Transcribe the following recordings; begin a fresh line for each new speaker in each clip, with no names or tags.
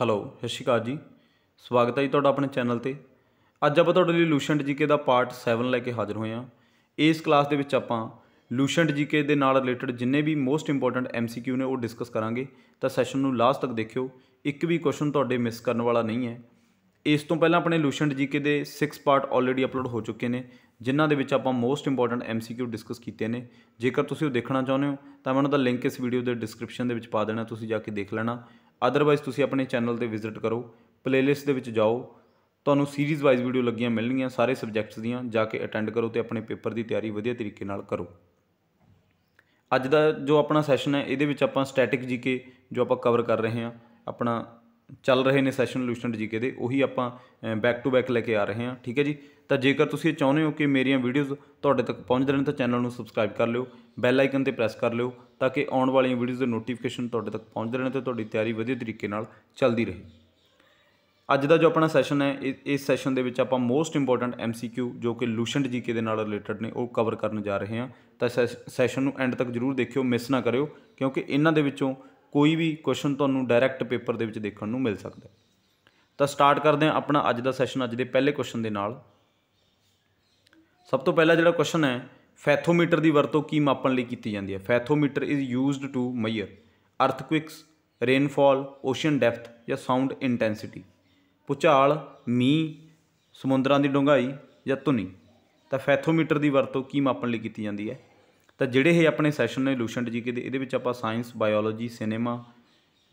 Hello, ਸਤਿ ਸ਼੍ਰੀ ਅਕਾਲ ਜੀ। ਸਵਾਗਤ ਹੈ ਜੀ ਤੁਹਾਡਾ ਆਪਣੇ ਚੈਨਲ ਤੇ। ਅੱਜ ਆਪਾਂ ਤੁਹਾਡੇ ਲਈ ਲੂਸ਼ੈਂਟ ਜੀਕੇ ਦਾ ਪਾਰਟ 7 ਲੈ ਕੇ ਹਾਜ਼ਰ ਹੋਏ ਹਾਂ। ਇਸ ਕਲਾਸ ਦੇ ਵਿੱਚ ਆਪਾਂ ਲੂਸ਼ੈਂਟ ਜੀਕੇ ਦੇ ਨਾਲ ਰਿਲੇਟਡ ਜਿੰਨੇ ਵੀ ਮੋਸਟ ਇੰਪੋਰਟੈਂਟ ਐਮਸੀਕਿਊ ਨੇ ਉਹ ਡਿਸਕਸ ਕਰਾਂਗੇ। ਤਾਂ ਸੈਸ਼ਨ ਨੂੰ ਲਾਸਟ ਤੱਕ ਦੇਖਿਓ। ਇੱਕ ਵੀ ਕੁਐਸਚਨ ਤੁਹਾਡੇ ਮਿਸ ਕਰਨ ਵਾਲਾ ਨਹੀਂ ਹੈ। ਇਸ ਤੋਂ ਪਹਿਲਾਂ ਆਪਣੇ ਲੂਸ਼ੈਂਟ ਜੀਕੇ ਦੇ 6 ਪਾਰਟ ਆਲਰੇਡੀ ਅਪਲੋਡ ਹੋ ਚੁੱਕੇ ਨੇ, ਜਿਨ੍ਹਾਂ ਦੇ ਵਿੱਚ ਆਪਾਂ ਮੋਸਟ ਇੰਪੋਰਟੈਂਟ ਐਮਸੀਕਿਊ ਡਿਸਕਸ ਕੀਤੇ ਨੇ। ਜੇਕਰ ਤੁਸੀਂ ਉਹ ਦੇਖਣਾ ਚਾਹੁੰਦੇ ਹੋ, ਤਾਂ ਮੈਂ ਉਹਨਾਂ ਦਾ ਲਿੰਕ ਇਸ ਵੀਡੀਓ ਦੇ ਡਿਸਕ੍ਰਿਪਸ਼ਨ ਦੇ ਵਿੱਚ ਪਾ ਦੇਣਾ, ਤੁਸੀਂ ਜਾ ਕੇ ਦੇਖ ਲੈਣਾ। ਅਦਰਵਾਈਜ਼ ਤੁਸੀਂ ਆਪਣੇ ਚੈਨਲ ਤੇ ਵਿਜ਼ਿਟ ਕਰੋ ਪਲੇਲਿਸਟ ਦੇ ਵਿੱਚ ਜਾਓ। ਤੁਹਾਨੂੰ ਸੀਰੀਜ਼ ਵਾਈਜ਼ ਵੀਡੀਓ ਲੱਗੀਆਂ ਮਿਲਣਗੀਆਂ ਸਾਰੇ ਸਬਜੈਕਟਸ ਦੀਆਂ, ਜਾ ਕੇ ਅਟੈਂਡ ਕਰੋ ਤੇ ਆਪਣੇ ਪੇਪਰ ਦੀ ਤਿਆਰੀ ਵਧੀਆ ਤਰੀਕੇ ਨਾਲ ਕਰੋ। ਅੱਜ ਦਾ ਜੋ ਆਪਣਾ ਸੈਸ਼ਨ ਹੈ, ਇਹਦੇ ਵਿੱਚ ਆਪਾਂ ਸਟੈਟਿਕ ਜੀਕੇ ਜੋ ਆਪਾਂ ਕਵਰ ਕਰ ਰਹੇ ਹਾਂ, ਆਪਣਾ ਚੱਲ ਰਹੇ ਨੇ ਸੈਸ਼ਨ ਲੂਸ਼ਨਟ ਜੀਕੇ ਦੇ, ਉਹੀ ਆਪਾਂ ਬੈਕ ਟੂ ਬੈਕ ਲੈ ਕੇ ਆ ਰਹੇ ਹਾਂ, ਠੀਕ ਹੈ ਜੀ? ਤਾਂ ਜੇਕਰ ਤੁਸੀਂ ਚਾਹੁੰਦੇ ਹੋ ਕਿ ਮੇਰੀਆਂ ਵੀਡੀਓਜ਼ ਤੁਹਾਡੇ ਤੱਕ ਪਹੁੰਚਦੇ ਰਹਿਣ ਤਾਂ ਚੈਨਲ ਨੂੰ ਸਬਸਕ੍ਰਾਈਬ ਕਰ ਲਿਓ ਬੈਲ ਆਈਕਨ ਤੇ ਪ੍ਰੈਸ ਕਰ ਲਿਓ ਤਾਂ ਕਿ ਆਉਣ ਵਾਲੀਆਂ ਵੀਡੀਓਜ਼ ਦੇ ਨੋਟੀਫਿਕੇਸ਼ਨ ਤੁਹਾਡੇ ਤੱਕ ਪਹੁੰਚਦੇ ਰਹਿਣ ਤੇ ਤੁਹਾਡੀ ਤਿਆਰੀ ਵਧੀਆ ਤਰੀਕੇ ਨਾਲ ਚੱਲਦੀ ਰਹੇ। ਅੱਜ ਦਾ ਜੋ ਆਪਣਾ ਸੈਸ਼ਨ ਹੈ ਇਸ ਸੈਸ਼ਨ ਦੇ ਵਿੱਚ ਆਪਾਂ ਮੋਸਟ ਇੰਪੋਰਟੈਂਟ ਐਮਸੀਕਿਊ ਜੋ ਕਿ ਲੂਸ਼ੈਂਟ ਜੀਕੇ ਦੇ ਨਾਲ ਰਿਲੇਟਡ ਨੇ, ਉਹ ਕਵਰ ਕਰਨ ਜਾ ਰਹੇ ਹਾਂ। ਤਾਂ ਸੈਸ਼ਨ ਨੂੰ ਐਂਡ ਤੱਕ ਜਰੂਰ ਦੇਖਿਓ ਮਿਸ ਨਾ ਕਰਿਓ, ਕਿਉਂਕਿ ਇਹਨਾਂ ਦੇ ਵਿੱਚੋਂ ਕੋਈ ਵੀ ਕੁਐਸਚਨ ਤੁਹਾਨੂੰ ਡਾਇਰੈਕਟ ਪੇਪਰ ਦੇ ਵਿੱਚ ਦੇਖਣ ਨੂੰ ਮਿਲ ਸਕਦਾ ਤਾਂ ਸਟਾਰਟ ਕਰਦੇ ਹਾਂ ਆਪਣਾ ਅੱਜ ਦਾ ਸੈਸ਼ਨ ਅੱਜ ਦੇ ਪਹਿਲੇ ਕੁਐਸਚਨ ਦੇ ਨਾਲ। ਸਭ ਤੋਂ ਪਹਿਲਾ ਜਿਹੜਾ ਕੁਐਸਚਨ ਹੈ ਫੈਥੋਮੀਟਰ ਦੀ ਵਰਤੋਂ ਕੀ ਮਾਪਣ ਲਈ ਕੀਤੀ ਜਾਂਦੀ ਹੈ? Fathometer is used to measure earthquakes rainfall ocean depth ਜਾਂ ਸਾਊਂਡ ਇੰਟੈਂਸਿਟੀ ਪੁਚਾਲ ਮੀਂਹ, ਸਮੁੰਦਰਾਂ ਦੀ ਡੂੰਘਾਈ ਜਾਂ ਧੁਨੀ। ਤਾਂ ਫੈਥੋਮੀਟਰ ਦੀ ਵਰਤੋਂ ਕੀ ਮਾਪਣ ਲਈ ਕੀਤੀ ਜਾਂਦੀ ਹੈ? ਤਾਂ ਜਿਹੜੇ ਇਹ ਆਪਣੇ ਸੈਸ਼ਨ ਨੇ ਲੂਸ਼ੈਂਟ ਜੀਕੇ ਦੇ, ਇਹਦੇ ਵਿੱਚ ਆਪਾਂ ਸਾਇੰਸ ਬਾਇਓਲੋਜੀ ਸਿਨੇਮਾ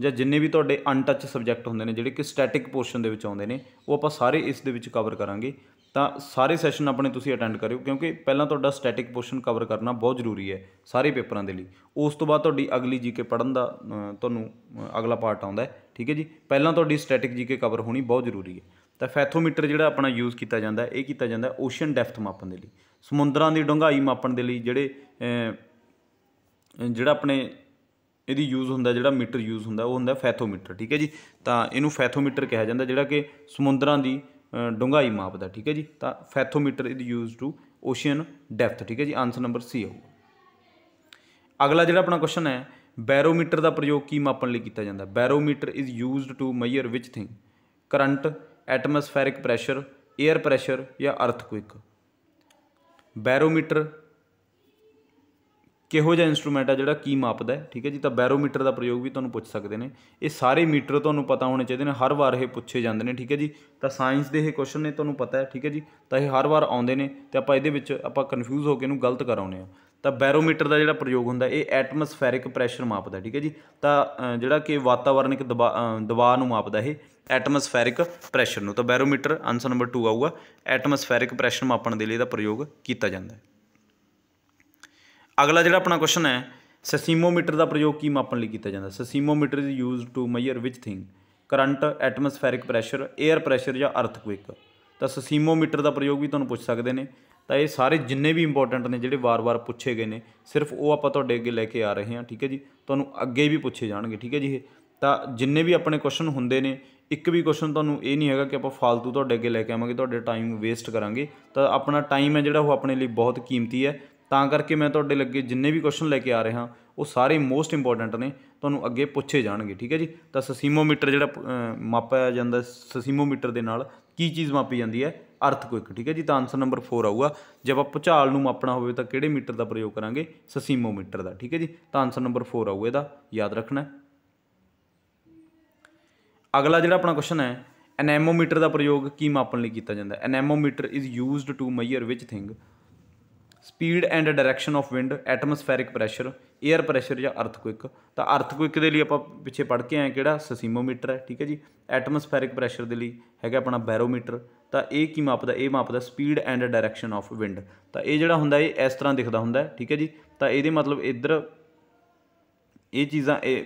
ਜਾਂ ਜਿੰਨੇ ਵੀ ਤੁਹਾਡੇ ਅਨਟੱਚ ਸਬਜੈਕਟ ਹੁੰਦੇ ਨੇ, ਜਿਹੜੇ ਕਿ ਸਟੈਟਿਕ ਪੋਰਸ਼ਨ ਦੇ ਵਿੱਚ ਆਉਂਦੇ ਨੇ, ਉਹ ਆਪਾਂ ਸਾਰੇ ਇਸ ਦੇ ਵਿੱਚ ਕਵਰ ਕਰਾਂਗੇ। ਤਾਂ ਸਾਰੇ ਸੈਸ਼ਨ ਆਪਣੇ ਤੁਸੀਂ ਅਟੈਂਡ ਕਰਿਓ, ਕਿਉਂਕਿ ਪਹਿਲਾਂ ਤੁਹਾਡਾ ਸਟੈਟਿਕ ਪੋਰਸ਼ਨ ਕਵਰ ਕਰਨਾ ਬਹੁਤ ਜ਼ਰੂਰੀ ਹੈ ਸਾਰੇ ਪੇਪਰਾਂ ਦੇ ਲਈ। ਉਸ ਤੋਂ ਬਾਅਦ ਤੁਹਾਡੀ ਅਗਲੀ ਜੀਕੇ ਪੜਨ ਦਾ ਤੁਹਾਨੂੰ ਅਗਲਾ ਪਾਰਟ ਆਉਂਦਾ ਹੈ, ਠੀਕ ਹੈ ਜੀ? ਪਹਿਲਾਂ ਤੁਹਾਡੀ ਸਟੈਟਿਕ ਜੀਕੇ ਕਵਰ ਹੋਣੀ ਬਹੁਤ ਜ਼ਰੂਰੀ ਹੈ। ਤਾਂ ਫੈਥੋਮੀਟਰ ਜਿਹੜਾ ਆਪਣਾ ਯੂਜ਼ ਕੀਤਾ ਜਾਂਦਾ ਇਹ ਕੀਤਾ ਜਾਂਦਾ ਓਸ਼ਨ ਡੈਪਥ ਮਾਪਣ ਦੇ ਲਈ। ਸਮੁੰਦਰਾਂ ਦੀ ਡੂੰਘਾਈ ਮਾਪਣ ਦੇ ਲਈ ਜਿਹੜੇ ਜਿਹੜਾ ਆਪਣੇ ਇਹਦੀ ਯੂਜ਼ ਹੁੰਦਾ, ਜਿਹੜਾ ਮੀਟਰ ਯੂਜ਼ ਹੁੰਦਾ, ਉਹ ਹੁੰਦਾ ਫੈਥੋਮੀਟਰ, ਠੀਕ ਹੈ ਜੀ? ਤਾਂ ਇਹਨੂੰ ਫੈਥੋਮੀਟਰ ਕਿਹਾ ਜਾਂਦਾ, ਜਿਹੜਾ ਕਿ ਸਮੁੰਦਰਾਂ ਦੀ ਡੂੰਘਾਈ ਮਾਪਦਾ ਠੀਕ ਹੈ ਜੀ? ਤਾਂ fathometer is used to ocean depth ਠੀਕ ਹੈ ਜੀ? ਆਨਸਰ ਨੰਬਰ ਸੀ ਆਊਗਾ। ਅਗਲਾ ਜਿਹੜਾ ਆਪਣਾ ਕੁਐਸਚਨ ਹੈ, ਬੈਰੋਮੀਟਰ ਦਾ ਪ੍ਰਯੋਗ ਕੀ ਮਾਪਣ ਲਈ ਕੀਤਾ ਜਾਂਦਾ? Barometer is used to measure which thing current, atmospheric pressure air pressure ਜਾਂ ਅਰਥਕੁਇਕ? ਬੈਰੋਮੀਟਰ ਕਿਹੋ ਜਿਹਾ ਇਨਸਟਰੂਮੈਂਟ ਆ ਜਿਹੜਾ ਕੀ ਮਾਪਦਾ ਹੈ, ਠੀਕ ਹੈ ਜੀ? ਤਾਂ ਬੈਰੋਮੀਟਰ ਦਾ ਪ੍ਰਯੋਗ ਵੀ ਤੁਹਾਨੂੰ ਪੁੱਛ ਸਕਦੇ ਨੇ। ਇਹ ਸਾਰੇ ਮੀਟਰ ਤੁਹਾਨੂੰ ਪਤਾ ਹੋਣੇ ਚਾਹੀਦੇ ਨੇ, ਹਰ ਵਾਰ ਇਹ ਪੁੱਛੇ ਜਾਂਦੇ ਨੇ, ਠੀਕ ਹੈ ਜੀ? ਤਾਂ ਸਾਇੰਸ ਦੇ ਇਹ ਕੁਐਸਚਨ ਨੇ, ਤੁਹਾਨੂੰ ਪਤਾ ਹੈ, ਠੀਕ ਹੈ ਜੀ? ਤਾਂ ਇਹ ਹਰ ਵਾਰ ਆਉਂਦੇ ਨੇ ਤੇ ਆਪਾਂ ਇਹਦੇ ਵਿੱਚ ਆਪਾਂ ਕਨਫਿਊਜ਼ ਹੋ ਕੇ ਇਹਨੂੰ ਗਲਤ ਕਰਾਉਨੇ ਆ ਤਾਂ ਬੈਰੋਮੀਟਰ ਦਾ ਜਿਹੜਾ ਪ੍ਰਯੋਗ ਹੁੰਦਾ, ਇਹ ਐਟਮੋਸਫੈਰਿਕ ਪ੍ਰੈਸ਼ਰ ਮਾਪਦਾ, ਠੀਕ ਹੈ ਜੀ? ਤਾਂ ਜਿਹੜਾ ਕਿ ਵਾਤਾਵਰਣਿਕ ਦਬਾਅ ਨੂੰ ਮਾਪਦਾ, ਇਹ ਐਟਮੋਸਫੈਰਿਕ ਪ੍ਰੈਸ਼ਰ ਨੂੰ। ਤਾਂ ਬੈਰੋਮੀਟਰ ਆਨਸਰ ਨੰਬਰ 2 ਆਊਗਾ। ਐਟਮੋਸਫੈਰਿਕ ਪ੍ਰੈਸ਼ਰ ਮਾਪਣ ਦੇ ਲਈ ਇਹਦਾ ਪ੍ਰਯੋਗ ਕੀਤਾ ਜਾਂਦਾ ਹੈ। ਅਗਲਾ ਜਿਹੜਾ ਆਪਣਾ ਕੁਐਸਚਨ ਹੈ, ਸਸੀਮੋਮੀਟਰ ਦਾ ਪ੍ਰਯੋਗ ਕੀ ਮਾਪਣ ਲਈ ਕੀਤਾ ਜਾਂਦਾ? Seismometer is used to measure which thing current atmospheric pressure air pressure ਜਾਂ ਅਰਥਕੁਇਕ ਤਾਂ ਸਸੀਮੋਮੀਟਰ ਦਾ ਪ੍ਰਯੋਗ ਵੀ ਤੁਹਾਨੂੰ ਪੁੱਛ ਸਕਦੇ ਨੇ। ਤਾਂ ਇਹ ਸਾਰੇ ਜਿੰਨੇ ਵੀ ਇੰਪੋਰਟੈਂਟ ਨੇ, ਜਿਹੜੇ ਵਾਰ-ਵਾਰ ਪੁੱਛੇ ਗਏ ਨੇ, ਸਿਰਫ ਉਹ ਆਪਾਂ ਤੁਹਾਡੇ ਅੱਗੇ ਲੈ ਕੇ ਆ ਰਹੇ ਹਾਂ, ਠੀਕ ਹੈ ਜੀ? ਤੁਹਾਨੂੰ ਅੱਗੇ ਵੀ ਪੁੱਛੇ ਜਾਣਗੇ, ਠੀਕ ਹੈ ਜੀ ਇਹ? ਤਾਂ ਜਿੰਨੇ ਵੀ ਆਪਣੇ ਕੁਐਸਚਨ ਹੁੰਦੇ ਨੇ, ਇੱਕ ਵੀ ਕੁਐਸਚਨ ਤੁਹਾਨੂੰ ਇਹ ਨਹੀਂ ਹੈਗਾ ਕਿ ਆਪਾਂ ਫਾਲਤੂ ਤੁਹਾਡੇ ਅੱਗੇ ਲੈ ਕੇ ਆਵਾਂਗੇ, ਤੁਹਾਡੇ ਟਾਈਮ ਵੇਸਟ ਕਰਾਂਗੇ। ਤਾਂ ਆਪਣਾ ਟਾਈਮ ਹੈ ਜਿਹੜਾ, ਉਹ ਆਪਣੇ ਲਈ ਬਹੁਤ ਕੀਮਤੀ ਹੈ। ਤਾਂ ਕਰਕੇ ਮੈਂ ਤੁਹਾਡੇ ਲੱਗੇ ਜਿੰਨੇ ਵੀ ਕੁਐਸਚਨ ਲੈ ਕੇ ਆ ਰਿਹਾ, ਉਹ ਸਾਰੇ ਮੋਸਟ ਇੰਪੋਰਟੈਂਟ ਨੇ, ਤੁਹਾਨੂੰ ਅੱਗੇ ਪੁੱਛੇ ਜਾਣਗੇ, ਠੀਕ ਹੈ ਜੀ? ਤਾਂ ਸਸੀਮੋਮੀਟਰ ਜਿਹੜਾ ਮਾਪਿਆ ਜਾਂਦਾ ਸਸੀਮੋਮੀਟਰ ਦੇ ਨਾਲ ਕੀ ਚੀਜ਼ ਮਾਪੀ ਜਾਂਦੀ ਹੈ? ਅਰਥਕੁਇਕ ਠੀਕ ਹੈ ਜੀ? ਤਾਂ ਆਨਸਰ ਨੰਬਰ 4 ਆਊਗਾ। ਜੇ ਆਪਾਂ ਭੁਚਾਲ ਨੂੰ ਮਾਪਣਾ ਹੋਵੇ ਤਾਂ ਕਿਹੜੇ ਮੀਟਰ ਦਾ ਪ੍ਰਯੋਗ ਕਰਾਂਗੇ? ਸਸੀਮੋਮੀਟਰ ਦਾ, ਠੀਕ ਹੈ ਜੀ? ਤਾਂ ਆਨਸਰ ਨੰਬਰ 4 ਆਊਗਾ ਇਹਦਾ, ਯਾਦ ਰੱਖਣਾ ਅਗਲਾ ਜਿਹੜਾ ਆਪਣਾ ਕੁਐਸਚਨ ਹੈ ਐਨੈਮੋਮੀਟਰ ਦਾ ਪ੍ਰਯੋਗ ਕੀ ਮਾਪਣ ਲਈ ਕੀਤਾ ਜਾਂਦਾ ਹੈ? Anemometer is used to measure which thing speed and direction of wind, atmospheric pressure air pressure ਜਾਂ ਅਰਥਕੁਇਕ ਤਾਂ ਅਰਥਕੁਇਕ ਦੇ ਲਈ ਆਪਾਂ ਪਿੱਛੇ ਪੜ੍ਹ ਕੇ ਆਏ ਕਿਹੜਾ? ਸਸੀਮੋਮੀਟਰ ਹੈ, ਠੀਕ ਹੈ ਜੀ? ਐਟਮੋਸਫੈਰਿਕ ਪ੍ਰੈਸ਼ਰ ਦੇ ਲਈ ਹੈਗਾ ਆਪਣਾ ਬੈਰੋਮੀਟਰ। ਤਾਂ ਇਹ ਕੀ ਮਾਪਦਾ? ਇਹ ਮਾਪਦਾ speed and direction of wind. ਤਾਂ ਇਹ ਜਿਹੜਾ ਹੁੰਦਾ, ਇਹ ਇਸ ਤਰ੍ਹਾਂ ਦਿਖਦਾ ਹੁੰਦਾ, ਠੀਕ ਹੈ ਜੀ? ਤਾਂ ਇਹਦੇ ਮਤਲਬ ਇੱਧਰ ਇਹ ਚੀਜ਼ਾਂ, ਇਹ